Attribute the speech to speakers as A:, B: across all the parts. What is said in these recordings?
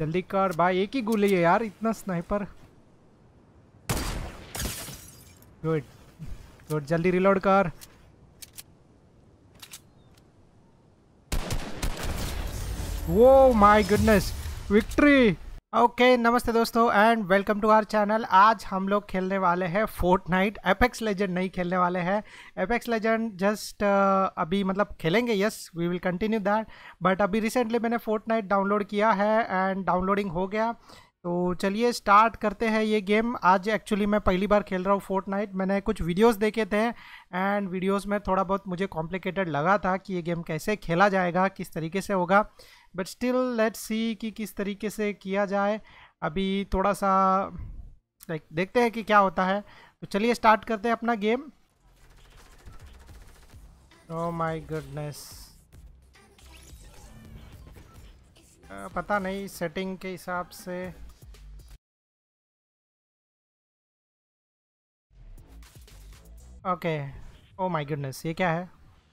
A: जल्दी कर। भाई, एक ही गोली है यार, इतना स्नाइपर गुड गुड जल्दी रिलोड कर। वो my goodness victory okay okay, नमस्ते दोस्तों and welcome to our channel आज हम लोग खेलने वाले हैं फोर्ट नाइट एपेक्स लेजेंड नहीं खेलने वाले हैं। एपेक्स लेजेंड जस्ट अभी मतलब खेलेंगे yes we will continue that but अभी रिसेंटली मैंने फोर्ट नाइट डाउनलोड किया है एंड डाउनलोडिंग हो गया। तो चलिए स्टार्ट करते हैं ये गेम आज एक्चुअली मैं पहली बार खेल रहा हूँ फोर्ट नाइट मैंने कुछ वीडियोस देखे थे एंड वीडियोस में थोड़ा बहुत मुझे कॉम्प्लिकेटेड लगा था कि ये गेम कैसे खेला जाएगा, किस तरीके से होगा। बट स्टिल लेट्स सी कि किस तरीके से किया जाए। अभी थोड़ा सा लाइक देखते हैं कि क्या होता है। तो चलिए स्टार्ट करते हैं अपना गेम ओ माय गुडनेस पता नहीं सेटिंग के हिसाब से। ओके। ओ माय गुडनेस ये क्या है?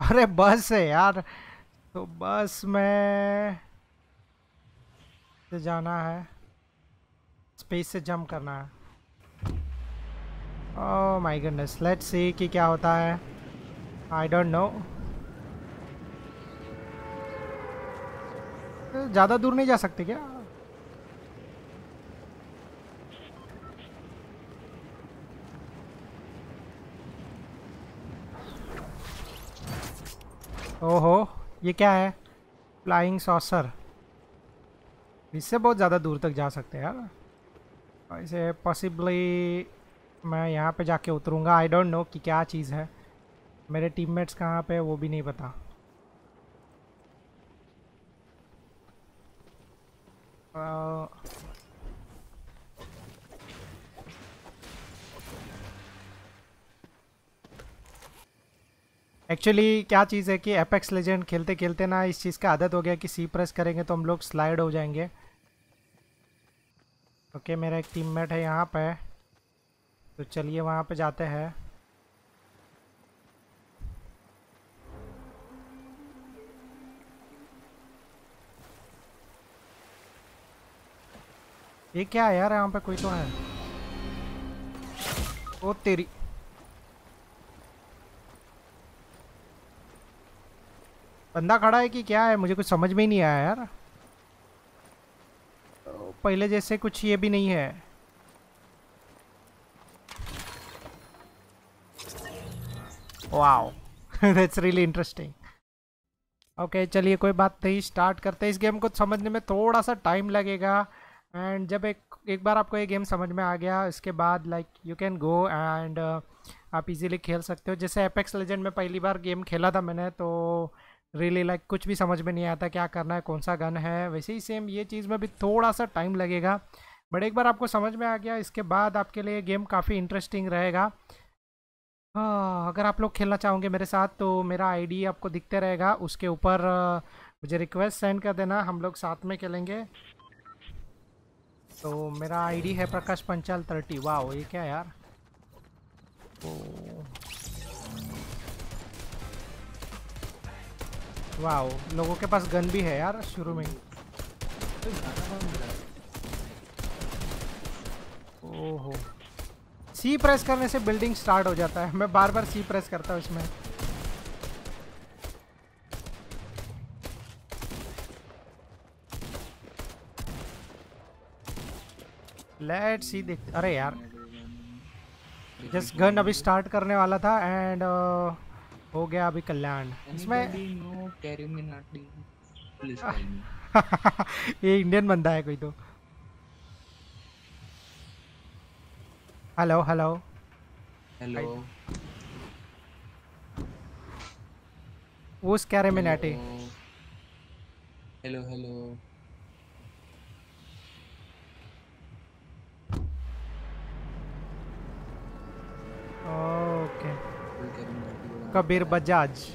A: अरे, बस है यार। तो बस में से जाना है। स्पेस से जंप करना है। Oh my goodness let's see कि क्या होता है। आई डोंट नो ज़्यादा दूर नहीं जा सकते क्या? ओहो ये क्या है? फ्लाइंग सॉसर इससे बहुत ज़्यादा दूर तक जा सकते हैं यार। ऐसे पॉसिबली मैं यहाँ पे जाके उतरूँगा। आई डोंट नो कि क्या चीज़ है। मेरे टीममेट्स कहाँ पे वो भी नहीं पता। Uh, एक्चुअली क्या चीज़ है कि एपेक्स लेजेंड खेलते खेलते ना इस चीज़ का आदत हो गया कि सी प्रेस करेंगे तो हम लोग स्लाइड हो जाएँगे। ओके okay, मेरा एक टीममेट है यहाँ पे। तो चलिए वहाँ पे जाते हैं। ये क्या है यार यहाँ पे कोई तो है। ओ तेरी बंदा खड़ा है कि क्या है? मुझे कुछ समझ में ही नहीं आया यार। पहले जैसे कुछ ये भी नहीं है। Wow that's really interesting okay चलिए कोई बात नहीं स्टार्ट करते इस गेम को समझने में थोड़ा सा टाइम लगेगा। एंड जब एक एक बार आपको ये गेम समझ में आ गया, इसके बाद like you can go and आप इजीली खेल सकते हो। जैसे एपेक्स लेजेंड में पहली बार गेम खेला था मैंने तो रियली लाइक like, कुछ भी समझ में नहीं आता क्या करना है कौन सा गन है। वैसे ही सेम ये चीज़ में भी थोड़ा सा टाइम लगेगा। बट एक बार आपको समझ में आ गया इसके बाद आपके लिए गेम काफ़ी इंटरेस्टिंग रहेगा। हाँ अगर आप लोग खेलना चाहोगे मेरे साथ तो मेरा आईडी आपको दिखते रहेगा। उसके ऊपर मुझे रिक्वेस्ट सेंड कर देना हम लोग साथ में खेलेंगे। तो मेरा आईडी है प्रकाश पंचाल थर्टी वाह ये क्या यार? तो वाह लोगों के पास गन भी है यार शुरू में। ओहो। सी प्रेस करने से बिल्डिंग स्टार्ट हो जाता है। मैं बार बार सी प्रेस करता हूँ इसमें। लेट सी देख अरे यार। जस्ट गन अभी स्टार्ट करने वाला था एंड uh, हो गया अभी कल्याण। इसमें ये इंडियन बंदा है कोई तो। हेलो हेलो
B: हेलो
A: उस क्या Minati
B: hello hello
A: okay Kabir Bajaj.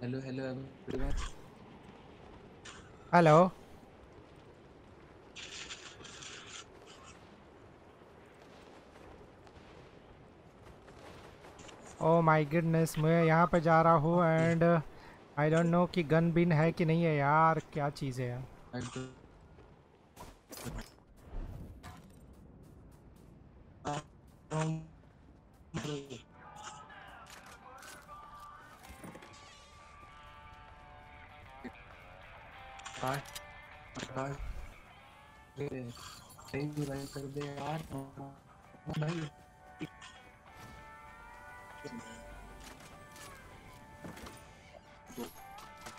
B: Hello hello
A: hello oh my goodness मैं यहाँ पे जा रहा हूँ एंड आई डोंट नो कि गन बिन है कि नहीं है यार, क्या चीज़ है यार।
B: कर दे यार भाई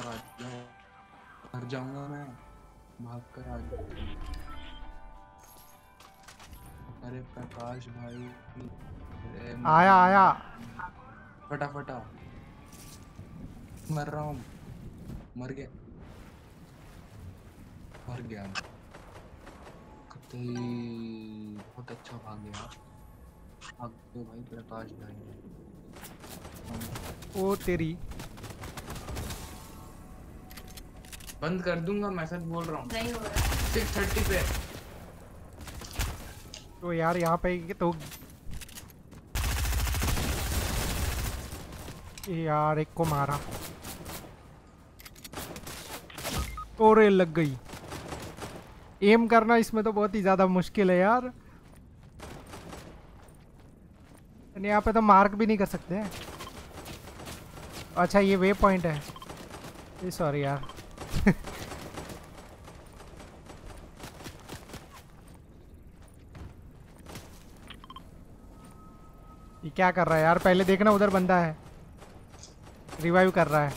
B: कर आ जाओ मर जाऊँगा मैं। भाग कर आ जाओ अरे प्रकाश भाई
A: आया आया।
B: फटाफट आओ। मर रहा हूँ। मर गया। मर गया। कतई बहुत अच्छा भाग गया। भाग दो भाई प्रकाश भाई।
A: ओ तेरी।
B: बंद कर दूँगा मैं सच बोल रहा हूँ।
C: नहीं हो रहा।
B: सिक्स थर्टी पे।
A: तो यार यहाँ पे तो यार एक को मारा। और लग गई। एम करना इसमें तो बहुत ही ज़्यादा मुश्किल है यार। यहाँ पे तो मार्क भी नहीं कर सकते अच्छा ये वे पॉइंट है सॉरी यार। ये क्या कर रहा है यार? पहले देखना उधर बंदा है। रिवाइव कर रहा है।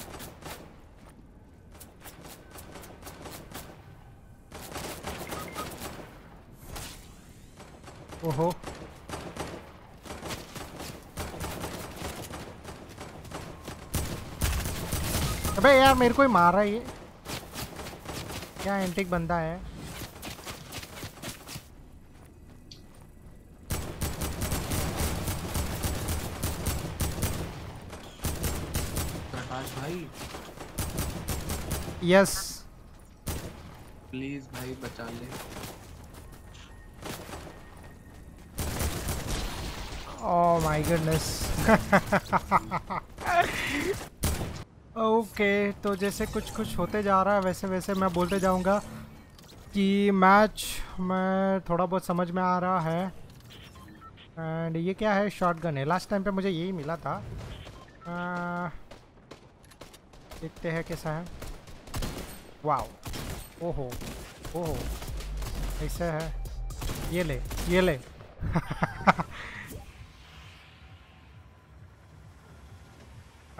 A: ओहो। अबे यार, मेरे को ही मार रहा है ये। क्या एंटिक बंदा है?
B: प्रकाश भाई।
A: यस
B: प्लीज़ भाई बचा ले।
A: Oh my goodness. ओके तो जैसे कुछ कुछ होते जा रहा है वैसे वैसे मैं बोलते जाऊँगा कि मैच में थोड़ा बहुत समझ में आ रहा है। एंड ये क्या है? शॉर्ट है। लास्ट टाइम पे मुझे यही मिला था। आ, देखते हैं कैसा है। वाओ ओहो ओहो। ऐसा है। ये ले ये ले।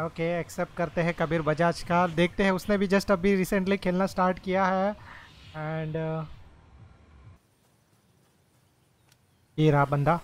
A: ओके एक्सेप्ट करते हैं कबीर बजाज का। देखते हैं उसने भी जस्ट अभी रिसेंटली खेलना स्टार्ट किया है। एंड uh, ये रहा बंदा।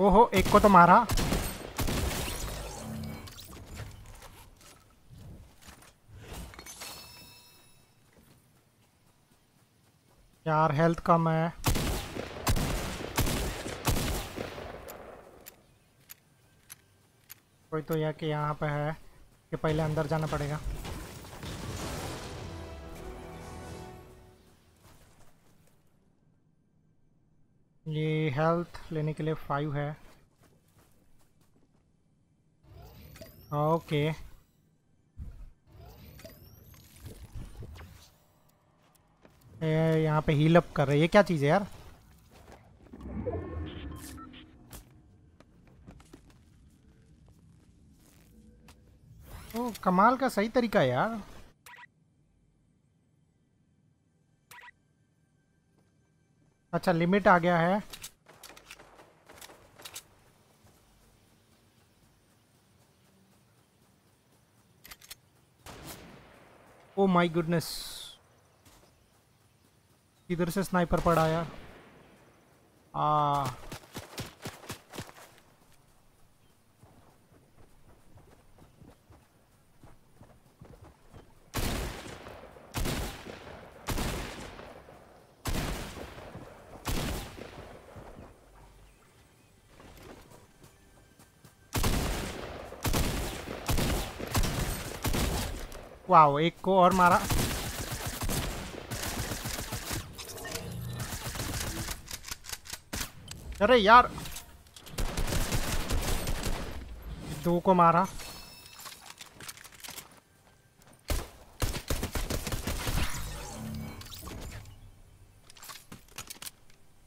A: ओहो, एक को तो मारा। यार हेल्थ कम है। कोई तो यह कि यहाँ पे है, कि पहले अंदर जाना पड़ेगा। ये हेल्थ लेने के लिए फाइव है। ओके यहाँ पे हील अप कर रहे हैं। ये क्या चीज़ है यार? ओ कमाल का सही तरीका है यार। अच्छा लिमिट आ गया है। ओ माय गुडनेस इधर से स्नाइपर पड़ा यार? आ वाओ एक को और मारा। अरे यार। दो को मारा।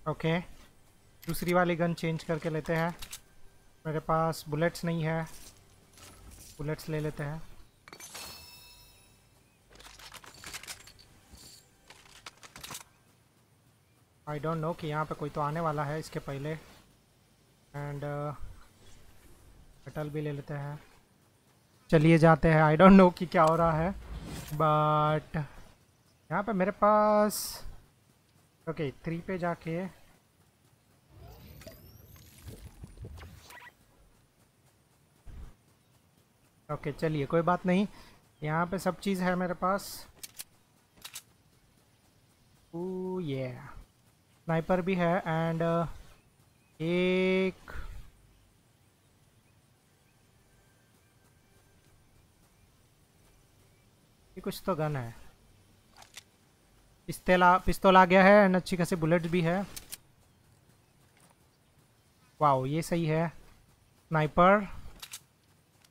A: ओके। दूसरी वाली गन चेंज करके लेते हैं। मेरे पास बुलेट्स नहीं है। बुलेट्स ले लेते हैं। आई डोंट नो कि यहाँ पे कोई तो आने वाला है इसके पहले। एंड मेटल भी ले लेते हैं। चलिए जाते हैं। आई डोंट नो कि क्या हो रहा है। बट यहाँ पे मेरे पास ओके okay, थ्री पे जाके। ओके okay, चलिए कोई बात नहीं। यहाँ पे सब चीज़ है मेरे पास। ओ ये स्नाइपर भी है एंड एक ये कुछ तो गन है। पिस्तौल पिस्तौल आ गया है एंड अच्छी खासी बुलेट भी है। वाओ, ये सही है। स्नाइपर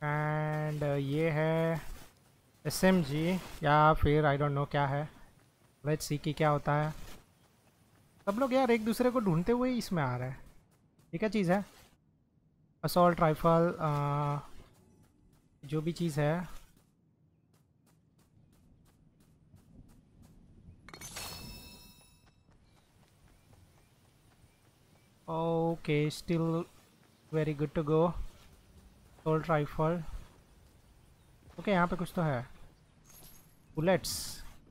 A: एंड ये है एस या फिर आई डोंट नो क्या है। लेट्स सी की क्या होता है। सब लोग यार एक दूसरे को ढूंढते हुए इसमें आ रहे हैं। ये क्या चीज़ है? असॉल्ट राइफल जो भी चीज़ है। Okay still very good to go assault rifle okay यहाँ पे कुछ तो है। बुलेट्स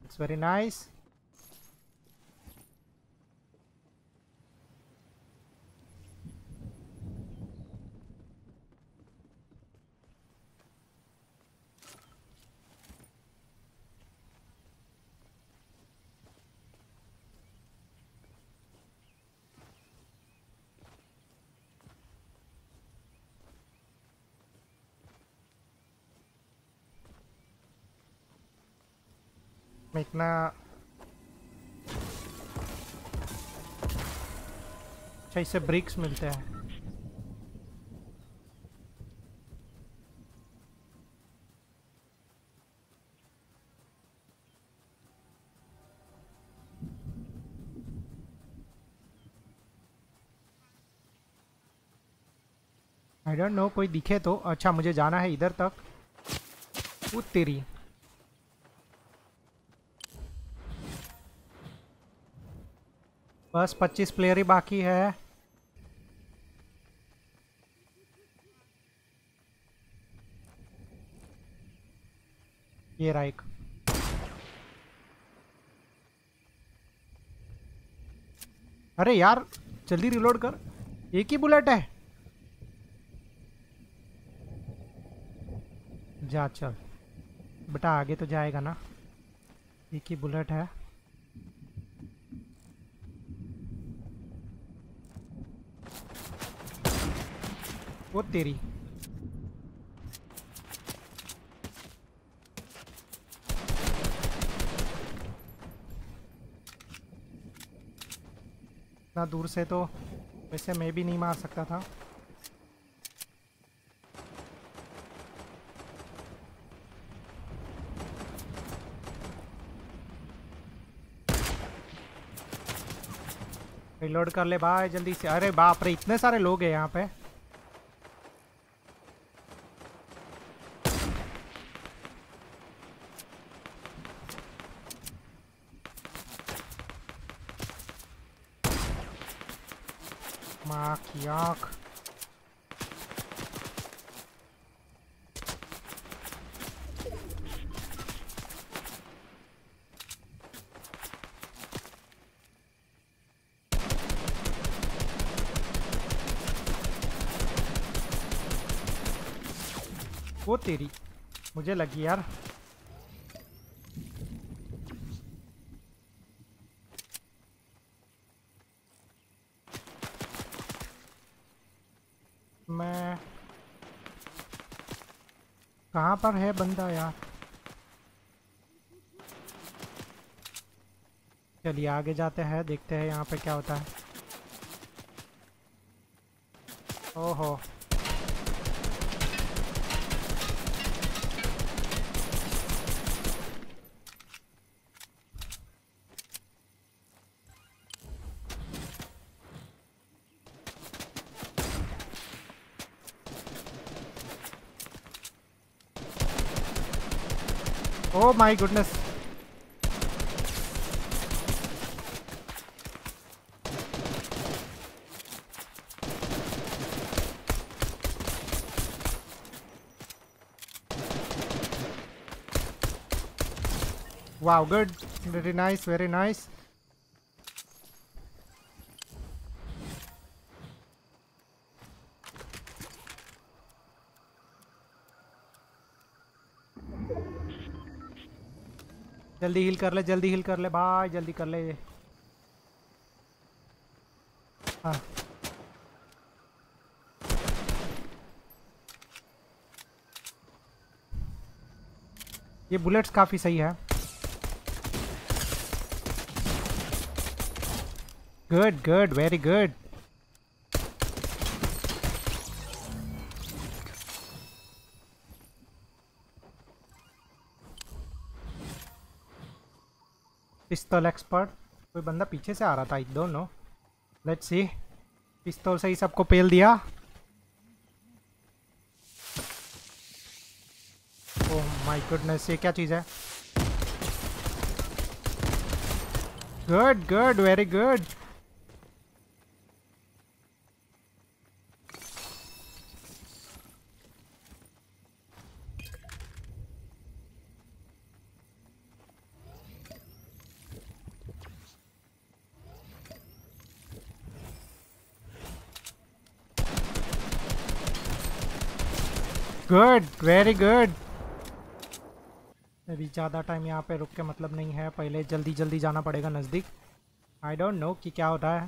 A: इट्स वेरी नाइस इतना अच्छा इससे ब्रिक्स मिलते हैं कोई दिखे तो अच्छा मुझे जाना है इधर तक वो तेरी बस 25 प्लेयर ही बाकी है। ये राइक अरे यार, जल्दी रिलोड कर। एक ही बुलेट है। जा, चल। बेटा आगे तो जाएगा ना। एक ही बुलेट है। वो तेरी। इतना दूर से तो वैसे मैं भी नहीं मार सकता था। रिलोड कर ले भाई, जल्दी से। अरे बाप रे, इतने सारे लोग हैं यहाँ पे माँ की आँख वो तेरी। मुझे लगी यार। मैं कहाँ पर है बंदा यार? चलिए आगे जाते हैं, देखते हैं यहाँ पे क्या होता है। ओहो। Oh my goodness. Wow, good. Very nice, very nice. जल्दी हिल कर ले, जल्दी हिल कर ले, भाई, जल्दी कर ले हाँ। ये बुलेट्स काफ़ी सही है। गुड गुड वेरी गुड पिस्तौल एक्सपर्ट। कोई बंदा पीछे से आ रहा था एक डोंट नो लेट्स सी पिस्तौल से ही सबको पेल दिया। ओह माय गुडनेस ये क्या चीज़ है? Good good very good good very good अभी ज़्यादा टाइम यहाँ पे रुक के मतलब नहीं है। पहले जल्दी जल्दी जाना पड़ेगा नज़दीक। आई डोंट नो कि क्या हो रहा है।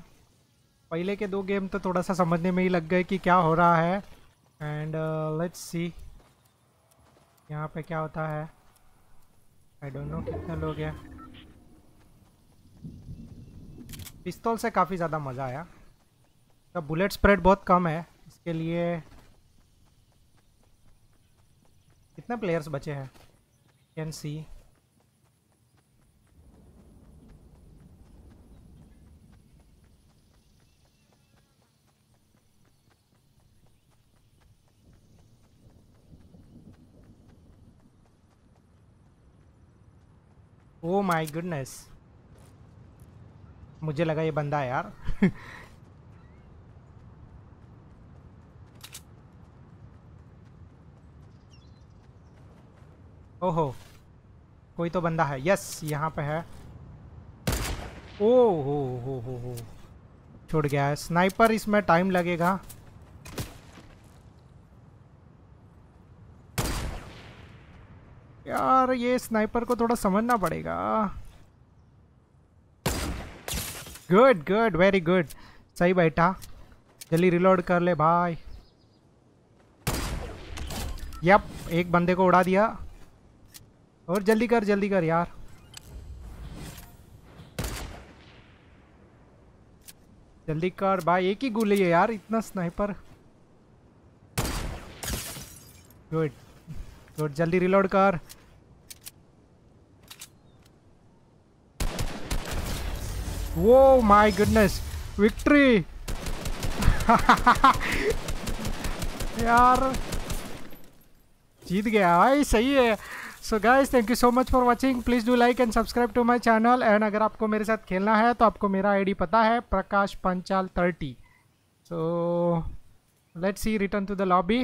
A: पहले के दो गेम तो थोड़ा सा समझने में ही लग गए कि क्या हो रहा है। एंड लेट्स सी यहाँ पे क्या होता है? आई डोंट नो कितने लोग हैं। पिस्तौल से काफ़ी ज़्यादा मज़ा आया। तो बुलेट स्प्रेड बहुत कम है। इसके लिए कितने प्लेयर्स बचे हैं? Can see oh my goodness मुझे लगा ये बंदा यार। ओहो। कोई तो बंदा है। यस, यहाँ पे है। ओ, हो हो हो हो। छूट गया है। स्नाइपर, इसमें टाइम लगेगा। यार, ये स्नाइपर को थोड़ा समझना पड़ेगा। गुड गुड वेरी गुड सही बैठा। जल्दी रिलोड कर ले, भाई। यप एक बंदे को उड़ा दिया। और जल्दी कर जल्दी कर यार। जल्दी कर भाई, एक ही गोली है यार, इतना स्नाइपर गुड गुड जल्दी रिलोड कर। वो माय गुडनेस विक्ट्री यार, जीत गया भाई, सही है। So guys thank you so much for watching please do like and subscribe to my channel and अगर आपको मेरे साथ खेलना है तो आपको मेरा आईडी पता है, Prakash Panchal thirty so let's see return to the lobby